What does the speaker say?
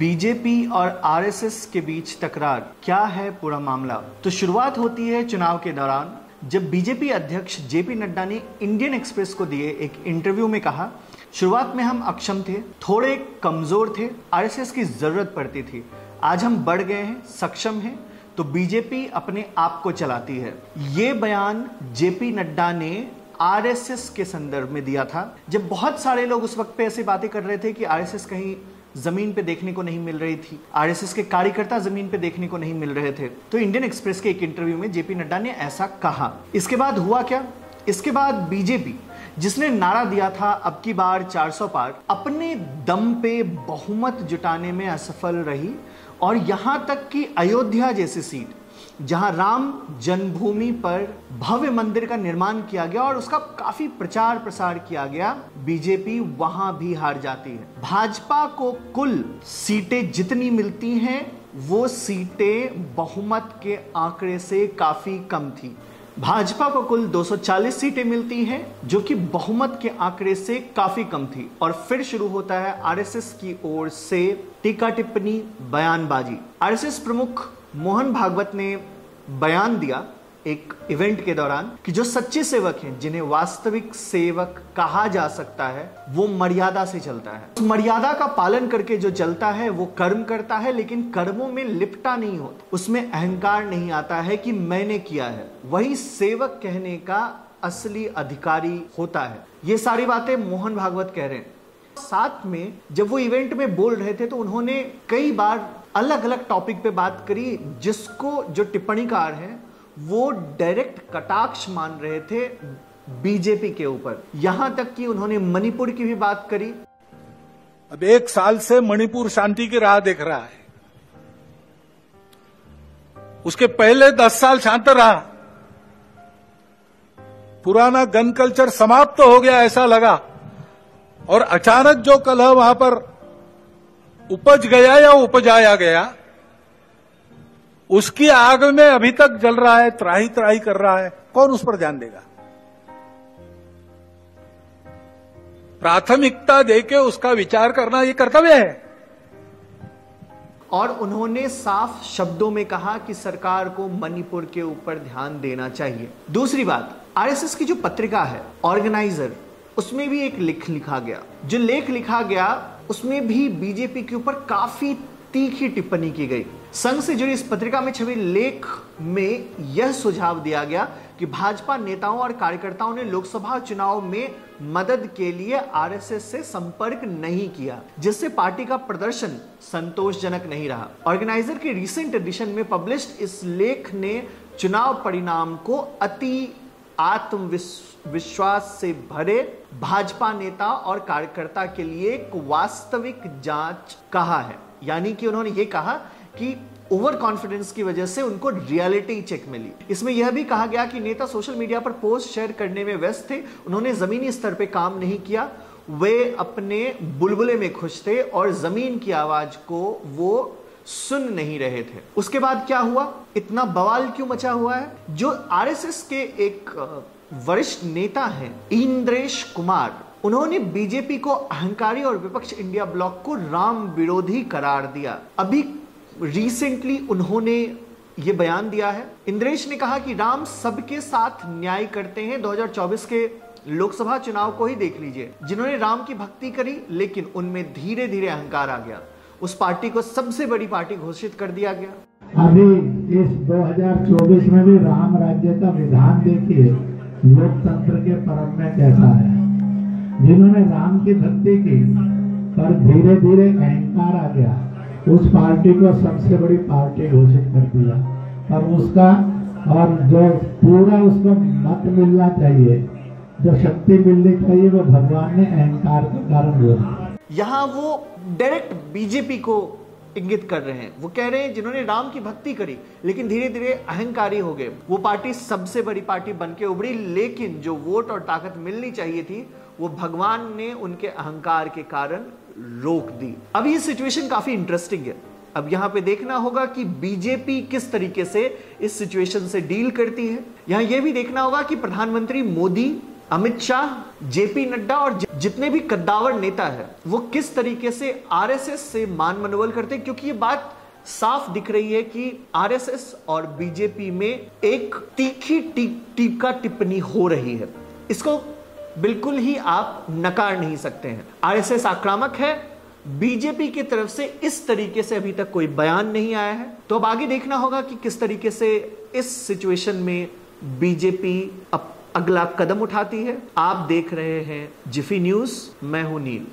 BJP और RSS के बीच तकरार, क्या है पूरा मामला? तो शुरुआत होती है चुनाव के दौरान, जब बीजेपी अध्यक्ष जेपी नड्डा ने इंडियन एक्सप्रेस को दिए एक इंटरव्यू में कहा, शुरुआत में हम अक्षम थे, थोड़े कमज़ोर थे, आरएसएस की ज़रूरत पड़ती थी। आज हम बढ़ गए हैं, सक्षम हैं तो बीजेपी अपने आप को चलाती है। ये बयान जेपी नड्डा ने आरएसएस के संदर्भ में दिया था। जब बहुत सारे लोग उस वक्त पे ऐसी बातें कर रहे थे कि आरएसएस कहीं ज़मीन पे देखने को नहीं मिल रही थी। आरएसएस के कार्यकर्ता ज़मीन पे देखने को नहीं मिल रहे थे। तो इंडियन एक्सप्रेस के एक इंटरव्यू में जेपी नड्डा ने ऐसा कहा। इसके बाद हुआ क्या? इसके बाद बीजेपी जिसने नारा दिया था अब की बार 400 पार, अपने दम पे बहुमत जुटाने में असफल रही और यहाँ तक कि अयोध्या जैसी सीट, जहाँ राम जन्मभूमि पर भव्य मंदिर का निर्माण किया गया और उसका काफ़ी प्रचार प्रसार किया गया। बीजेपी वहाँ भी हार जाती है। भाजपा को कुल सीटें जितनी मिलती हैं, वो सीटें बहुमत के आंकड़े से काफ़ी कम थी। भाजपा को कुल 240 सीटें मिलती हैं, जो कि बहुमत के आंकड़े से काफ़ी कम थी। और फिर शुरू होता है आरएसएस की ओर से टीका टिप्पणी, बयानबाजी। आरएसएस प्रमुख मोहन भागवत ने बयान दिया एक इवेंट के दौरान कि जो सच्चे सेवक हैं, जिन्हें वास्तविक सेवक कहा जा सकता है, वो मर्यादा से चलता है। उस मर्यादा का पालन करके जो चलता है, वो कर्म करता है, लेकिन कर्मों में लिपटा नहीं होता। उसमें अहंकार नहीं आता है कि मैंने किया है। वही सेवक कहने का असली अधिकारी होता है। ये सारी बातें मोहन भागवत कह रहे हैं। साथ में जब वो इवेंट में बोल रहे थे तो उन्होंने कई बार अलग अलग टॉपिक पे बात करी, जिसको जो टिप्पणीकार हैं वो डायरेक्ट कटाक्ष मान रहे थे बीजेपी के ऊपर। यहाँ तक कि उन्होंने मणिपुर की भी बात करी। अब एक साल से मणिपुर शांति की राह देख रहा है। उसके पहले दस साल शांत रहा। पुराना गन कल्चर समाप्त तो हो गया ऐसा लगा। और अचानक जो कलह वहाँ पर उपज गया या उपजाया गया उसकी आग में अभी तक जल रहा है त्राही त्राही कर रहा है, कौन उस पर ध्यान देगा? प्राथमिकता देके उसका विचार करना ये कर्तव्य है। और उन्होंने साफ़ शब्दों में कहा कि सरकार को मणिपुर के ऊपर ध्यान देना चाहिए। दूसरी बात, आरएसएस की जो पत्रिका है, ऑर्गेनाइजर, उसमें भी एक लेख लिखा गया। जो लेख लिखा गया, उसमें भी बीजेपी के ऊपर काफ़ी तीखी टिप्पणी की गई। संघ से जुड़ी इस पत्रिका में छवि लेख में यह सुझाव दिया गया कि भाजपा नेताओं और कार्यकर्ताओं ने लोकसभा चुनाव में मदद के लिए आरएसएस से संपर्क नहीं किया, जिससे पार्टी का प्रदर्शन संतोषजनक नहीं रहा। ऑर्गेनाइजर के रिसेंट एडिशन में पब्लिश्ड इस लेख ने चुनाव परिणाम को अति आत्मविश्वास से भरे भाजपा नेता और कार्यकर्ता के लिए एक वास्तविक जाँच कहा है। यानी कि उन्होंने ये कहा कि ओवर कॉन्फिडेंस की वजह से उनको रियलिटी चेक मिली। इसमें यह भी कहा गया कि नेता सोशल मीडिया पर पोस्ट शेयर करने में व्यस्त थे, उन्होंने जमीनी स्तर पर काम नहीं किया, वे अपने बुलबुले में खुश थे और ज़मीन की आवाज़ को वो सुन नहीं रहे थे। उसके बाद क्या हुआ? इतना बवाल क्यों मचा हुआ है? जो आरएसएस के एक वरिष्ठ नेता हैं, इंद्रेश कुमार उन्होंने बीजेपी को अहंकारी और विपक्ष इंडिया ब्लॉक को राम विरोधी करार दिया। अभी रिसेंटली उन्होंने ये बयान दिया है। इंद्रेश ने कहा कि राम सबके साथ न्याय करते हैं। 2024 के लोकसभा चुनाव को ही देख लीजिए। जिन्होंने राम की भक्ति करी, लेकिन उनमें धीरे धीरे अहंकार आ गया। उस पार्टी को सबसे बड़ी पार्टी घोषित कर दिया गया। अभी इस 2024 में भी राम राज्य का विधान देखिए, लोकतंत्र के परम में कैसा है। जिन्होंने राम की भक्ति की, पर धीरे धीरे अहंकार आ गया। उस पार्टी को सबसे बड़ी पार्टी घोषित कर दिया। पर उसका और जो पूरा उसको मत मिलना चाहिए, जो शक्ति मिलनी चाहिए, वो भगवान ने अहंकार के कारण हुआ यहाँ वो डायरेक्ट बीजेपी को इंगित कर रहे हैं। वो कह रहे हैं जिन्होंने राम की भक्ति करी, लेकिन धीरे धीरे अहंकारी हो गए। वो पार्टी सबसे बड़ी पार्टी बन के उभरी, लेकिन जो वोट और ताकत मिलनी चाहिए थी वो भगवान ने उनके अहंकार के कारण रोक दी। अब ये सिचुएशन काफ़ी इंटरेस्टिंग है। अब यहाँ पे देखना होगा कि बीजेपी किस तरीके से इस सिचुएशन से डील करती है। यहाँ यह भी देखना होगा कि प्रधानमंत्री मोदी, अमित शाह जेपी नड्डा और जितने भी कद्दावर नेता है, वो किस तरीके से आरएसएस से मान मनोबल करते हैं? क्योंकि ये बात साफ़ दिख रही है कि आरएसएस और बीजेपी में एक तीखी टीप टीप का टिप्पणी हो रही है। इसको बिल्कुल ही आप नकार नहीं सकते हैं। आरएसएस आक्रामक है। बीजेपी की तरफ़ से इस तरीके से अभी तक कोई बयान नहीं आया है। तो अब आगे देखना होगा कि किस तरीके से इस सिचुएशन में बीजेपी अगला कदम उठाती है। आप देख रहे हैं जिफी न्यूज़। मैं हूँ नील।